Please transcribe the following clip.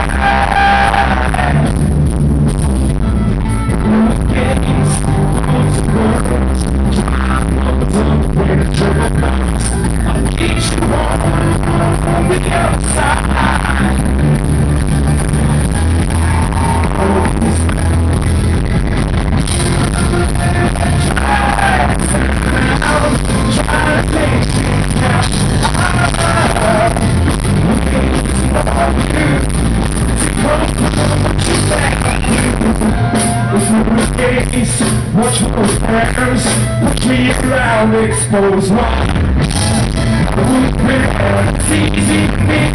Thank you. Watch those prayers Push me around, expose my It's easy to be proud.